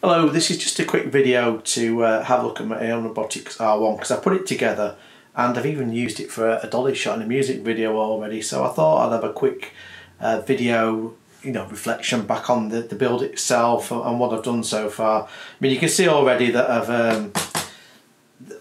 Hello, this is just a quick video to uh, have a look at my Aion Robotics R1 because I put it together and I've even used it for a dolly shot in a music video already so I thought I'd have a quick uh, video you know reflection back on the, the build itself and what I've done so far. I mean you can see already that I've um,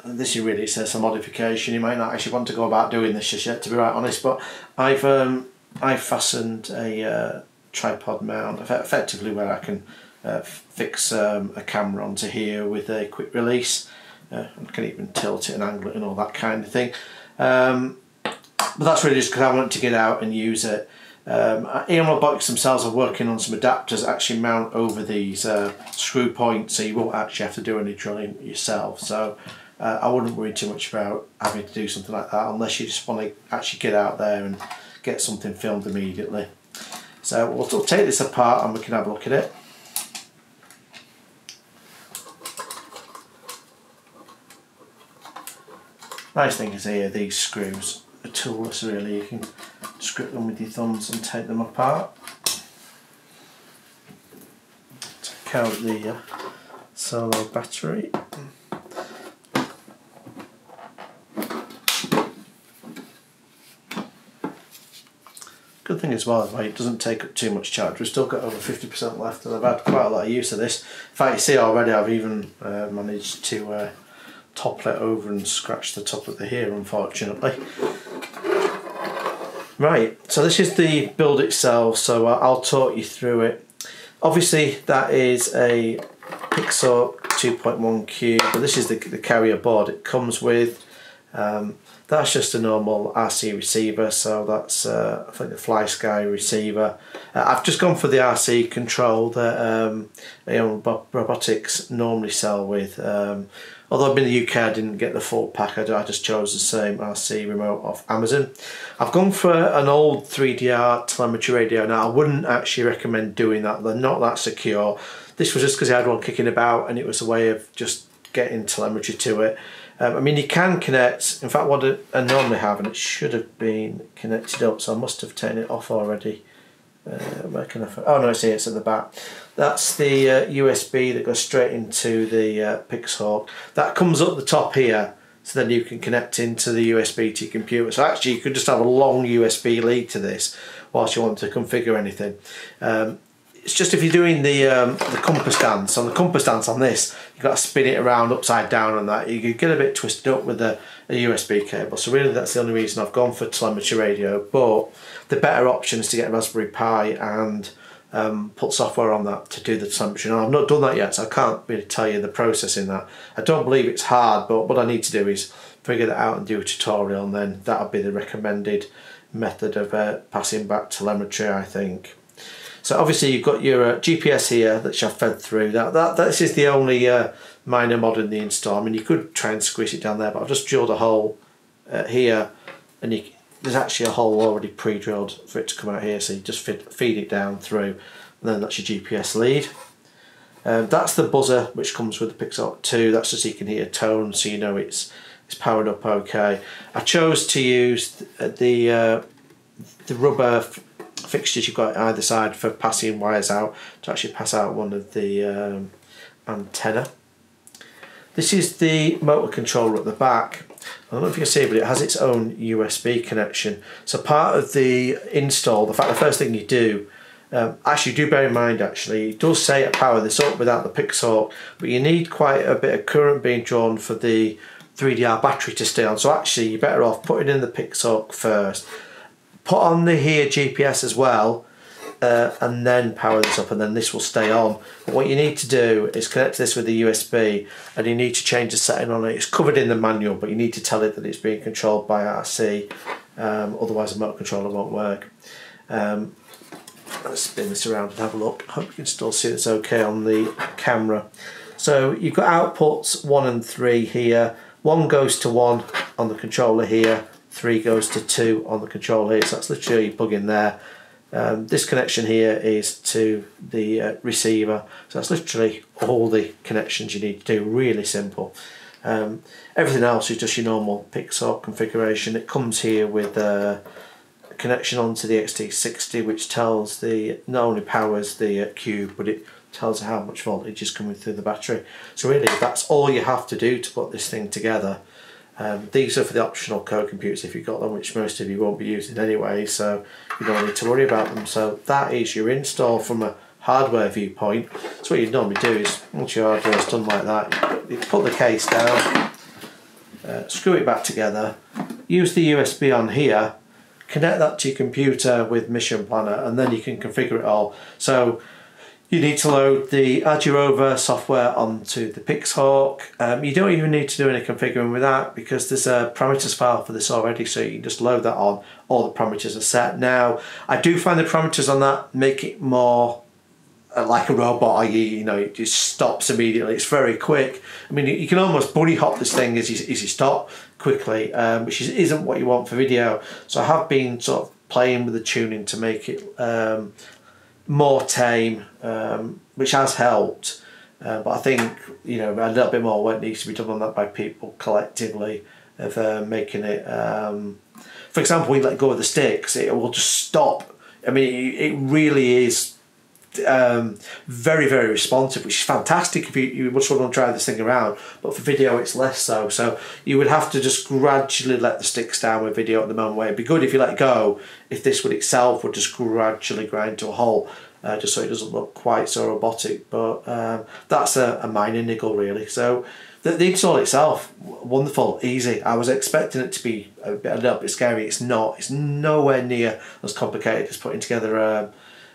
this is really says a modification you might not actually want to go about doing this just yet to be right honest but I've um, I've fastened a uh, tripod mount effectively where I can uh, fix um, a camera onto here with a quick release. Uh, I can even tilt it and angle it and all that kind of thing. Um, but that's really just because I want to get out and use it. Um, Aion Robotics themselves are working on some adapters that actually mount over these uh, screw points so you won't actually have to do any drilling yourself. So uh, I wouldn't worry too much about having to do something like that unless you just want to actually get out there and get something filmed immediately. So we'll, we'll take this apart and we can have a look at it. Nice thing is here, these screws are toolless really, you can grip them with your thumbs and take them apart. Take out the uh, solar battery. Good thing as well is it doesn't take up too much charge. We've still got over 50% left and I've had quite a lot of use of this. In fact you see already I've even uh, managed to uh, topple it over and scratch the top of the here, unfortunately. Right, so this is the build itself, so uh, I'll talk you through it. Obviously that is a Pixhawk 2.1 cube, but this is the, the carrier board it comes with. Um, that's just a normal RC receiver, so that's uh, I think the FlySky receiver. Uh, I've just gone for the RC control that um, Aion Robotics normally sell with. Um, although I've been in the UK, I didn't get the full pack. I just chose the same RC remote off Amazon. I've gone for an old 3DR telemetry radio. Now, I wouldn't actually recommend doing that. They're not that secure. This was just because I had one kicking about and it was a way of just getting telemetry to it. Um, I mean, you can connect, in fact, what I normally have, and it should have been connected up, so I must have taken it off already. Uh, where can I Oh no, I see it's at the back. That's the uh, USB that goes straight into the uh, Pixhawk. That comes up the top here, so then you can connect into the USB to your computer. So actually, you could just have a long USB lead to this whilst you want to configure anything. Um, it's just if you're doing the um, the compass dance on the compass dance on this you've got to spin it around upside down and that. You get a bit twisted up with the USB cable. So really that's the only reason I've gone for telemetry radio. But the better option is to get a Raspberry Pi and um, put software on that to do the telemetry. And I've not done that yet so I can't really tell you the process in that. I don't believe it's hard but what I need to do is figure that out and do a tutorial and then that'll be the recommended method of uh, passing back telemetry I think. So obviously you've got your uh, GPS here that you've fed through. That, that This is the only uh, minor mod in the install. I mean you could try and squeeze it down there but I've just drilled a hole uh, here and you, there's actually a hole already pre-drilled for it to come out here so you just feed, feed it down through and then that's your GPS lead. Um, that's the buzzer which comes with the Pixhawk 2. That's just so you can hear tone so you know it's it's powered up okay. I chose to use the uh, the rubber fixtures you've got either side for passing wires out to actually pass out one of the um, antenna. This is the motor controller at the back. I don't know if you can see, but it has its own USB connection. So part of the install, the fact the first thing you do, um, actually do bear in mind actually, it does say power this up without the Pixhawk, but you need quite a bit of current being drawn for the 3DR battery to stay on. So actually you're better off putting in the Pixhawk first put on the here GPS as well uh, and then power this up and then this will stay on. But what you need to do is connect this with the USB and you need to change the setting on it. It's covered in the manual but you need to tell it that it's being controlled by RC um, otherwise the motor controller won't work. Um, let's spin this around and have a look. I Hope you can still see this okay on the camera. So you've got outputs 1 and 3 here. One goes to 1 on the controller here 3 goes to 2 on the control here, so that's literally you plug in there. Um, this connection here is to the uh, receiver, so that's literally all the connections you need to do, really simple. Um, everything else is just your normal Pixhawk configuration. It comes here with a connection onto the XT60 which tells the, not only powers the uh, cube but it tells how much voltage is coming through the battery. So really that's all you have to do to put this thing together. Um, these are for the optional code computers if you've got them, which most of you won't be using anyway, so you don't need to worry about them. So that is your install from a hardware viewpoint. So what you'd normally do is, once your hardware is done like that, you put the case down, uh, screw it back together, use the USB on here, connect that to your computer with Mission Planner, and then you can configure it all. So you need to load the ArduRover software onto the Pixhawk. Um, you don't even need to do any configuring with that because there's a parameters file for this already, so you can just load that on. All the parameters are set. Now, I do find the parameters on that make it more uh, like a robot, i.e., you know, it just stops immediately. It's very quick. I mean, you can almost bunny hop this thing as you, as you stop quickly, um, which is, isn't what you want for video. So I have been sort of playing with the tuning to make it um, more tame, um, which has helped. Uh, but I think you know a little bit more work needs to be done on that by people collectively of uh, making it. Um, for example, we let go of the sticks, it will just stop. I mean, it, it really is um, very very responsive, which is fantastic if you, you just want to try this thing around. But for video, it's less so. So you would have to just gradually let the sticks down with video at the moment. Where it'd be good if you let go. If this would itself would just gradually grind to a halt. Uh, just so it doesn't look quite so robotic, but um, that's a, a minor niggle really. So the, the install itself, wonderful, easy. I was expecting it to be a, bit, a little bit scary. It's not. It's nowhere near as complicated as putting together um,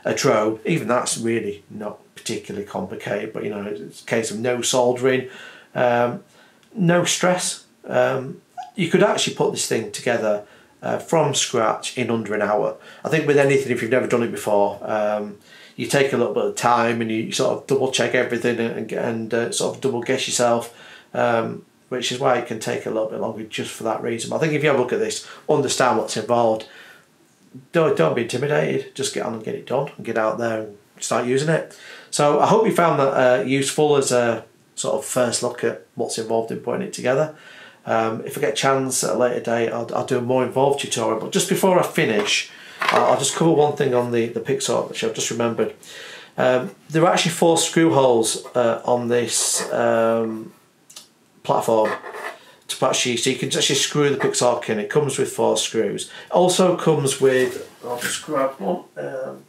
a drone. Even that's really not particularly complicated, but you know, it's a case of no soldering, um, no stress. Um, you could actually put this thing together uh, from scratch in under an hour. I think with anything, if you've never done it before, um, you take a little bit of time and you, sort of double check everything and, and uh, sort of double guess yourself. Um, which is why it can take a little bit longer just for that reason. But I think if you have a look at this, understand what's involved, don't, don't be intimidated. Just get on and get it done and get out there and start using it. So I hope you found that uh, useful as a sort of first look at what's involved in putting it together. Um, if I get a chance at a later date, I'll, I'll do a more involved tutorial. But just before I finish, I'll, I'll just cover one thing on the, the Pixhawk, which I've just remembered. Um, there are actually four screw holes uh, on this um, platform to actually so you can actually screw the Pixhawk in. It comes with four screws. Also comes with I'll just grab one. Um,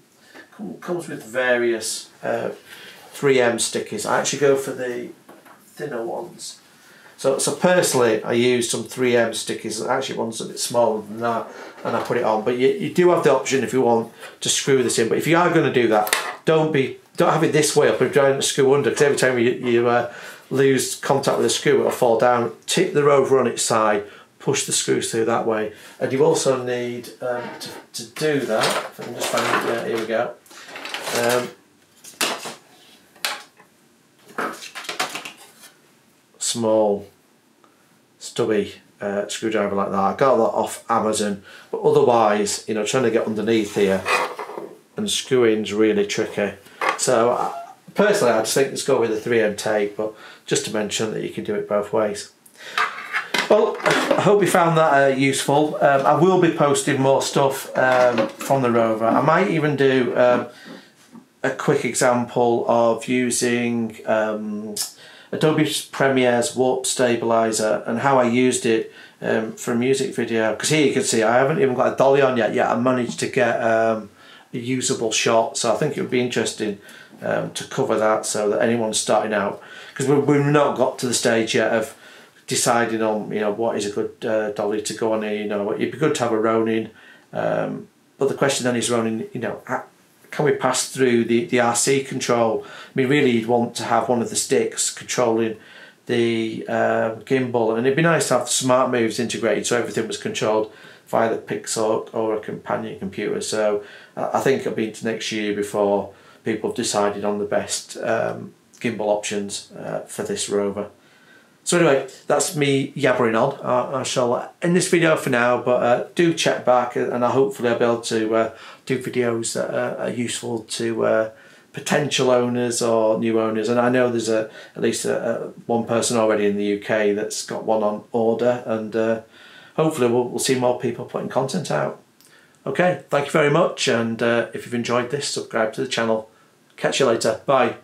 comes with various uh, 3M stickers. I actually go for the thinner ones. So, so personally, I use some 3M stickers. Actually, one's a bit smaller than that, and I put it on. But you, you do have the option if you want to screw this in. But if you are going to do that, don't be don't have it this way up and trying to screw under. Because every time you you uh, lose contact with the screw, it'll fall down. Tip the rover on its side, push the screws through that way. And you also need, um, to, to do that, if I can just find it, yeah, here we go. Um, small, stubby uh, screwdriver like that. I got that off Amazon, but otherwise, you know, trying to get underneath here and screwing's really tricky. So personally, I just think let's go with the 3M tape, but just to mention that you can do it both ways. Well, I hope you found that uh, useful. Um, I will be posting more stuff um, from the rover. I might even do um, a quick example of using um, Adobe Premiere's warp stabilizer and how I used it um, for a music video. Because here you can see I haven't even got a dolly on yet. Yet I managed to get um, a usable shot. So I think it would be interesting um, to cover that so that anyone starting out, because we, we've not got to the stage yet of deciding on you know what is a good uh, dolly to go on. You know, it'd be good to have a Ronin, um, but the question then is Ronin. You know, can we pass through the the RC control? I mean, really, you'd want to have one of the sticks controlling the uh, gimbal, and it'd be nice to have smart moves integrated so everything was controlled via the Pixhawk or a companion computer. So I think it'll be into next year before people have decided on the best um, gimbal options uh, for this rover. So anyway, that's me yabbering on. I, I shall end this video for now, but uh, do check back and I hopefully I'll be able to uh, do videos that are, are useful to uh, potential owners or new owners. And I know there's a at least a, a, one person already in the UK that's got one on order and uh, hopefully we'll, we'll see more people putting content out. Okay, thank you very much and uh, if you've enjoyed this, subscribe to the channel. Catch you later. Bye.